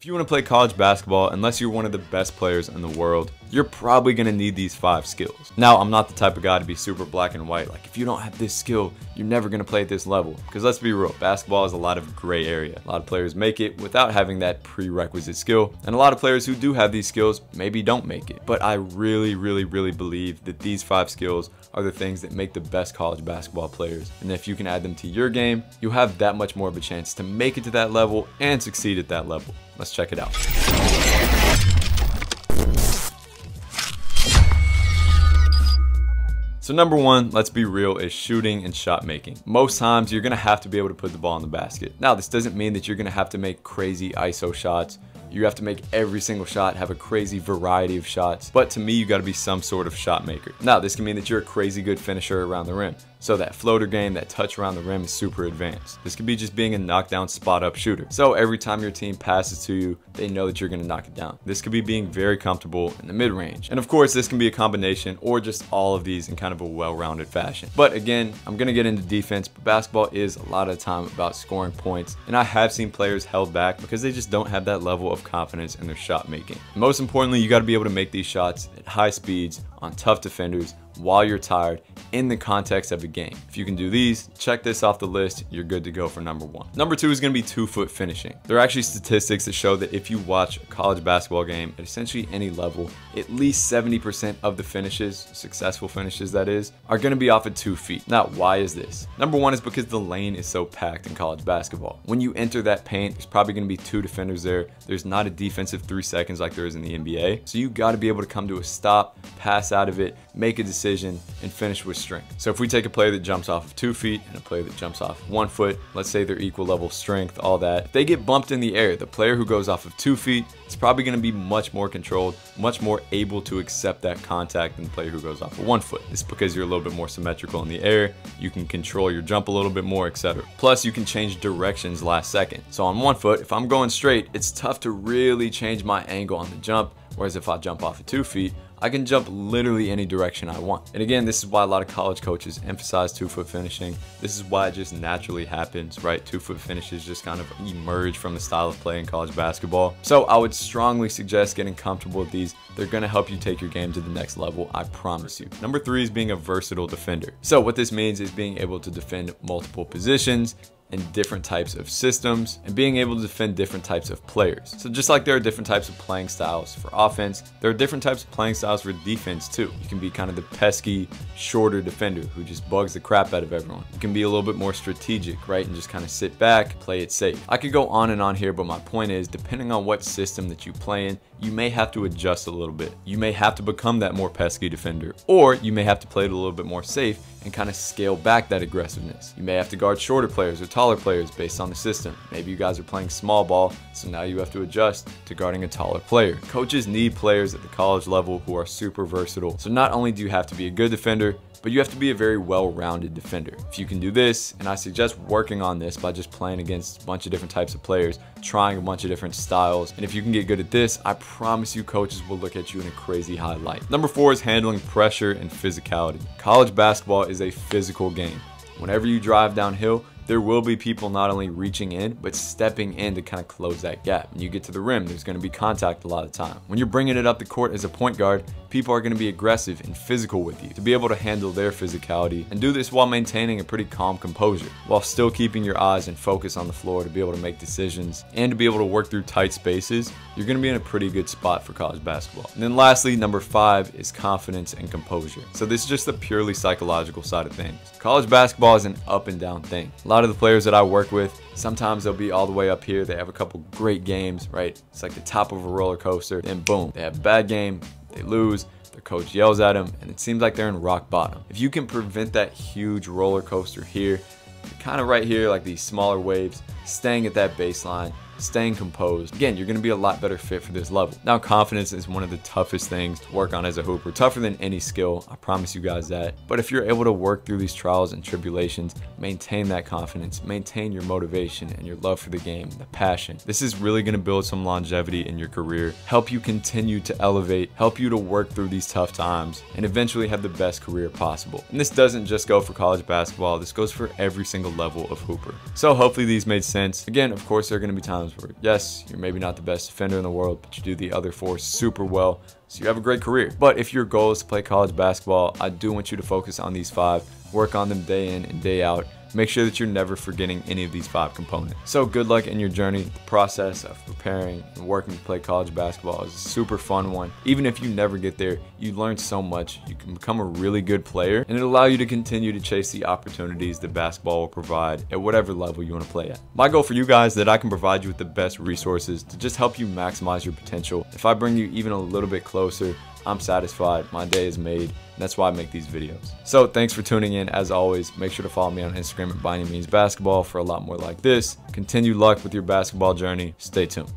If you want to play college basketball, unless you're one of the best players in the world, you're probably going to need these five skills. Now, I'm not the type of guy to be super black and white. Like, if you don't have this skill, you're never going to play at this level. Because let's be real, basketball is a lot of gray area. A lot of players make it without having that prerequisite skill. And a lot of players who do have these skills maybe don't make it. But I really, really, really believe that these five skills are the things that make the best college basketball players. And if you can add them to your game, you'll have that much more of a chance to make it to that level and succeed at that level. Let's check it out. So number one, let's be real, is shooting and shot making. Most times you're gonna have to be able to put the ball in the basket. Now this doesn't mean that you're gonna have to make crazy ISO shots you have to make every single shot have a crazy variety of shots. But to me, you got to be some sort of shot maker. Now, this can mean that you're a crazy good finisher around the rim. So that floater game, that touch around the rim is super advanced. This could be just being a knockdown spot up shooter. So every time your team passes to you, they know that you're gonna knock it down. This could be being very comfortable in the mid range. And of course, this can be a combination or just all of these in kind of a well-rounded fashion. But again, I'm gonna get into defense, but basketball is a lot of time about scoring points. And I have seen players held back because they just don't have that level of confidence in their shot making. And most importantly, you gotta be able to make these shots at high speeds on tough defenders while you're tired in the context of a game. If you can do these, check this off the list, you're good to go for number one. Number two is gonna be two foot finishing. There are actually statistics that show that if you watch a college basketball game at essentially any level, at least 70% of the finishes, successful finishes that is, are gonna be off at two feet. Now, why is this? Number one is because the lane is so packed in college basketball. When you enter that paint, there's probably gonna be two defenders there. There's not a defensive three seconds like there is in the NBA. So you gotta be able to come to a stop, pass out of it, make a decision, and finish with strength. So if we take a player that jumps off of two feet and a player that jumps off of one foot, let's say they're equal level strength, all that, they get bumped in the air, the player who goes off of two feet is probably gonna be much more controlled, much more able to accept that contact than the player who goes off of one foot. It's because you're a little bit more symmetrical in the air, you can control your jump a little bit more, etc. Plus, you can change directions last second. So on one foot, if I'm going straight, it's tough to really change my angle on the jump, whereas if I jump off of two feet, I can jump literally any direction I want. And again, this is why a lot of college coaches emphasize two foot finishing. This is why it just naturally happens, right? Two foot finishes just kind of emerge from the style of play in college basketball. So I would strongly suggest getting comfortable with these. They're gonna help you take your game to the next level, I promise you. Number three is being a versatile defender. So what this means is being able to defend multiple positions, and different types of systems and being able to defend different types of players. So just like there are different types of playing styles for offense, there are different types of playing styles for defense too. You can be kind of the pesky, shorter defender who just bugs the crap out of everyone. You can be a little bit more strategic, right? And just kind of sit back, play it safe. I could go on and on here, but my point is depending on what system that you play in, you may have to adjust a little bit. You may have to become that more pesky defender, or you may have to play it a little bit more safe and kind of scale back that aggressiveness. You may have to guard shorter players or taller players based on the system. Maybe you guys are playing small ball, so now you have to adjust to guarding a taller player. Coaches need players at the college level who are super versatile. So not only do you have to be a good defender, but you have to be a very well-rounded defender. If you can do this, and I suggest working on this by just playing against a bunch of different types of players, trying a bunch of different styles, and if you can get good at this, I promise you coaches will look at you in a crazy high light. Number four is handling pressure and physicality. College basketball is a physical game. Whenever you drive downhill, there will be people not only reaching in, but stepping in to kind of close that gap. When you get to the rim, there's going to be contact a lot of time. When you're bringing it up the court as a point guard, people are going to be aggressive and physical with you to be able to handle their physicality and do this while maintaining a pretty calm composure, while still keeping your eyes and focus on the floor to be able to make decisions and to be able to work through tight spaces, you're going to be in a pretty good spot for college basketball. And then lastly, number five is confidence and composure. So this is just the purely psychological side of things. College basketball is an up and down thing. A lot lot of the players that I work with, sometimes they'll be all the way up here. They have a couple great games, right? It's like the top of a roller coaster. Then boom, they have a bad game, they lose, their coach yells at them, and it seems like they're in rock bottom. If you can prevent that huge roller coaster here, kind of right here, like these smaller waves, staying at that baseline, staying composed. Again, you're gonna be a lot better fit for this level. Now, confidence is one of the toughest things to work on as a hooper, tougher than any skill, I promise you guys that. But if you're able to work through these trials and tribulations, maintain that confidence, maintain your motivation and your love for the game, the passion, this is really gonna build some longevity in your career, help you continue to elevate, help you to work through these tough times, and eventually have the best career possible. And this doesn't just go for college basketball, this goes for every single level of hooper. So hopefully these made sense. Again, of course, there are gonna be times times where, yes, you're maybe not the best defender in the world, but you do the other four super well. So you have a great career. But if your goal is to play college basketball, I do want you to focus on these five, work on them day in and day out, Make sure that you're never forgetting any of these five components. So good luck in your journey. The process of preparing and working to play college basketball is a super fun one. Even if you never get there, you learn so much. You can become a really good player and it'll allow you to continue to chase the opportunities that basketball will provide at whatever level you want to play at. My goal for you guys is that I can provide you with the best resources to just help you maximize your potential. If I bring you even a little bit closer I'm satisfied. My day is made. That's why I make these videos. So thanks for tuning in. As always, make sure to follow me on Instagram at By Means Basketball for a lot more like this. Continue luck with your basketball journey. Stay tuned.